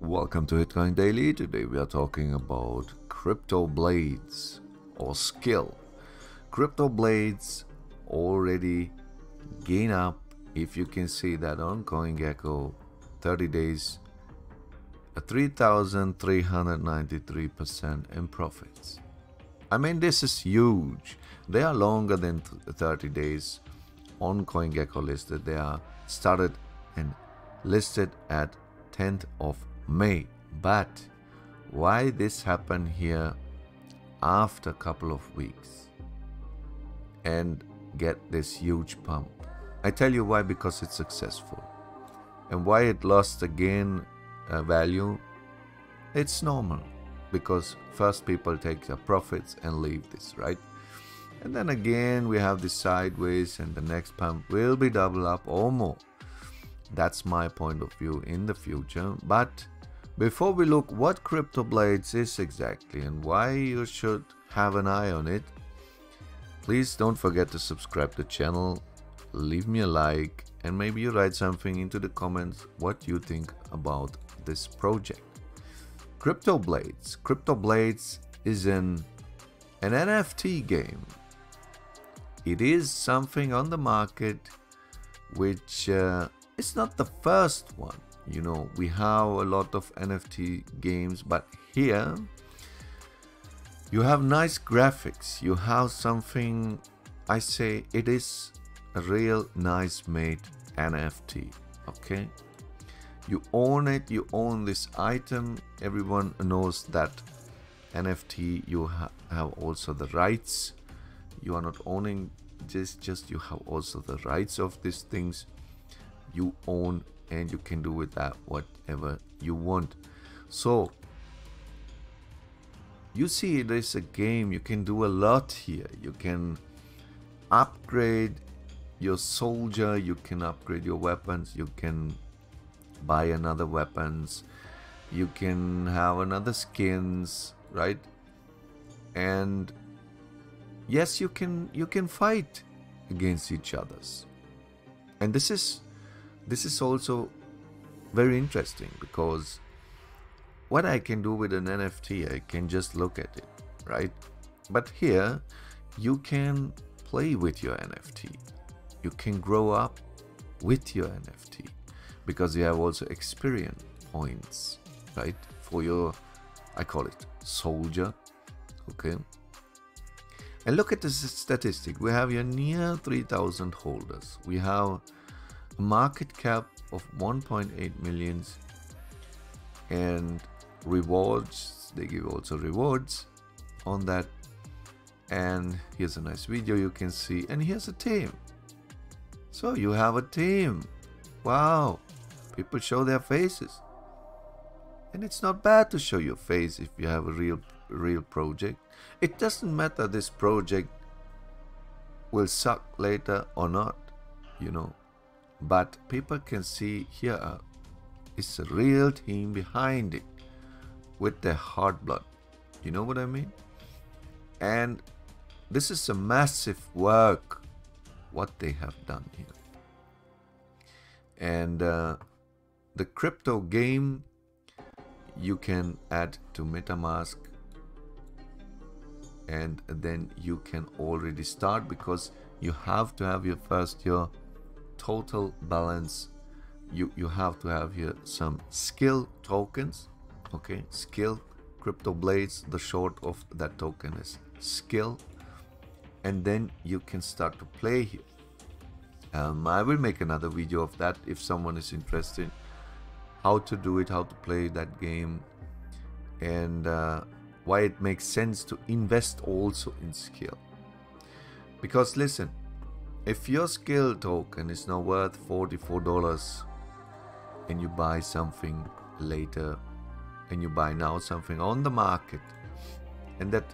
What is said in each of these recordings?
Welcome to Hitcoin Daily. Today we are talking about crypto blades or skill. Crypto blades already gain up if you can see that on CoinGecko 30 days 3393% in profits. I mean this is huge. They are longer than 30 days on CoinGecko listed. They are started and listed at 10th of May. But why this happened here after a couple of weeks and get this huge pump? I tell you why because it's successful. And why it lost again uh, value? It's normal because first people take their profits and leave this, right? And then again we have the sideways and the next pump will be double up or more. That's my point of view in the future. But before we look what CryptoBlades is exactly and why you should have an eye on it, please don't forget to subscribe to the channel, leave me a like and maybe you write something into the comments what you think about this project. CryptoBlades. CryptoBlades is an, an NFT game. It is something on the market which uh, is not the first one you know we have a lot of nft games but here you have nice graphics. You have something i say it is a real nice made nft okay? You own it you own this item. Everyone knows that nft you ha have also the rights. You are not owning just just you have also the rights of these things. You own and you can do with that whatever you want. So you see is a game you can do a lot here. You can upgrade your soldier you can upgrade your weapons you can buy another weapons you can have another skins right? And yes you can you can fight against each others. And this is this is also very interesting because what I can do with an NFT, I can just look at it, right? But here, you can play with your NFT. You can grow up with your NFT because you have also experience points, right? For your, I call it soldier, okay? And look at this statistic. We have here near 3,000 holders. We have market cap of 1.8 millions and rewards they give also rewards on that. And here's a nice video you can see. And here's a team. So you have a team. Wow. People show their faces. And it's not bad to show your face if you have a real real project. It doesn't matter this project will suck later or not you know but people can see here it's a real team behind it with their hard blood. You know what I mean? And this is a massive work what they have done here. And uh, the crypto game you can add to MetaMask and then you can already start because you have to have your first year total balance you you have to have here some skill tokens okay? Skill crypto blades the short of that token is skill. And then you can start to play here. Um, I will make another video of that if someone is interested how to do it how to play that game and uh, why it makes sense to invest also in skill. Because listen if your skill token is now worth $44 and you buy something later and you buy now something on the market and that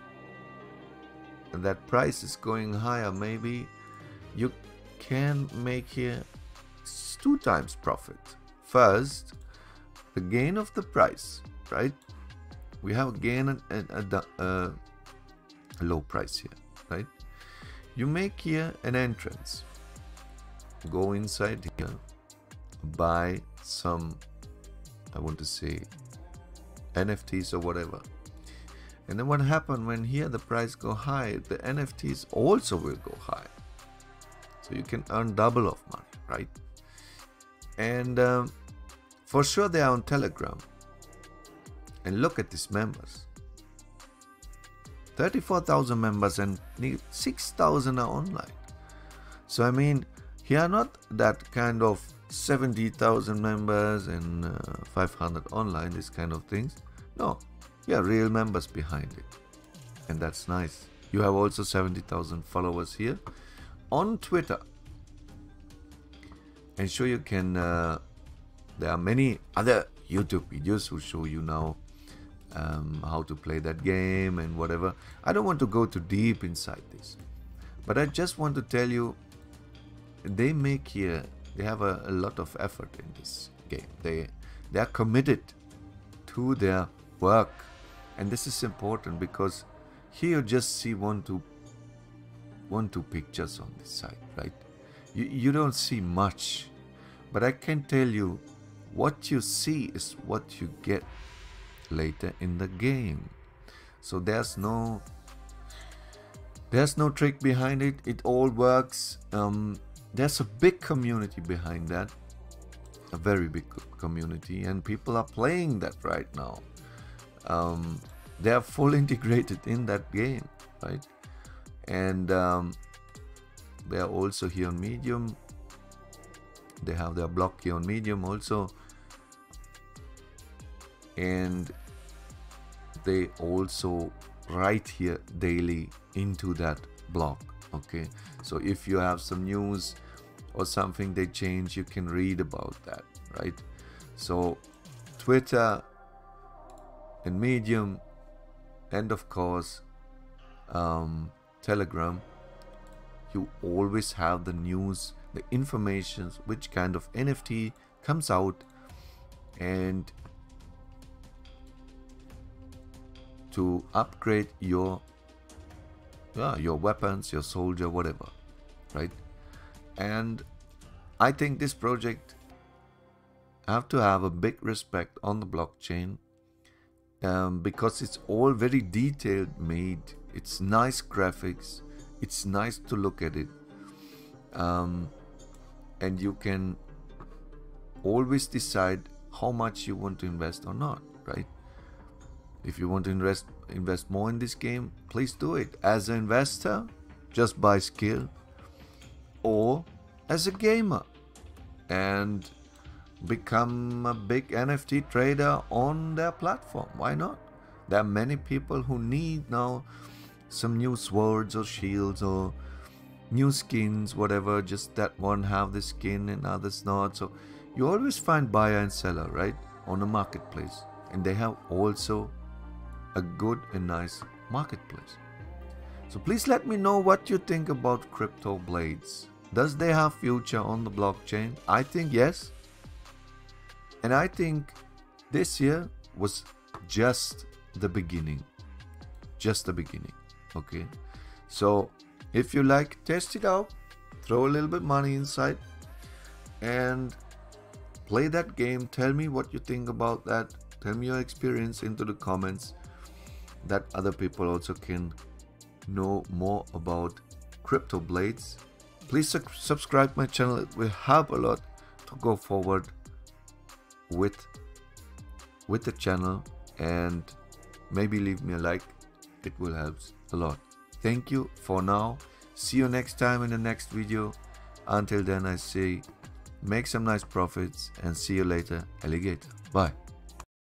and that price is going higher maybe you can make here two times profit. First the gain of the price right? We have gain and a, a, a low price here right you make here an entrance go inside here buy some I want to say NFTs or whatever. And then what happened when here the price go high, the NFTs also will go high. So you can earn double of money, right? And um, for sure they are on Telegram. And look at these members. 34,000 members and 6,000 are online. So I mean, here are not that kind of 70,000 members and uh, 500 online, this kind of things. No, yeah, real members behind it. And that's nice. You have also 70,000 followers here on Twitter. And sure you can, uh, there are many other YouTube videos who show you now um, how to play that game and whatever. I don't want to go too deep inside this. But I just want to tell you, they make here, they have a, a lot of effort in this game. They, they are committed to their work and this is important because here you just see one two one two pictures on this side right you, you don't see much but i can tell you what you see is what you get later in the game. So there's no there's no trick behind it. It all works. Um, there's a big community behind that. A very big community and people are playing that right now. Um, they are full integrated in that game right? And um, they are also here on medium. They have their block here on medium also and they also write here daily into that blog okay? So if you have some news or something they change you can read about that right? So twitter and medium and of course um, telegram you always have the news the information which kind of nft comes out and to upgrade your yeah, your weapons your soldier whatever right and i think this project have to have a big respect on the blockchain um, because it's all very detailed made. It's nice graphics. It's nice to look at it. Um, and you can always decide how much you want to invest or not, right? If you want to invest invest more in this game, please do it. As an investor, just buy skill, or as a gamer, and become a big NFT trader on their platform. Why not? There are many people who need now some new swords or shields or new skins, whatever. Just that one have the skin and others not. So you always find buyer and seller, right? On a marketplace. And they have also a good and nice marketplace. So please let me know what you think about crypto blades. Does they have future on the blockchain? I think yes. And I think this year was just the beginning. Just the beginning. Okay. So if you like, test it out, throw a little bit money inside, and play that game. Tell me what you think about that. Tell me your experience into the comments that other people also can know more about crypto blades. Please su subscribe my channel. It will help a lot to go forward with with the channel and maybe leave me a like. It will help a lot. Thank you for now. See you next time in the next video. Until then i say make some nice profits and see you later alligator. Bye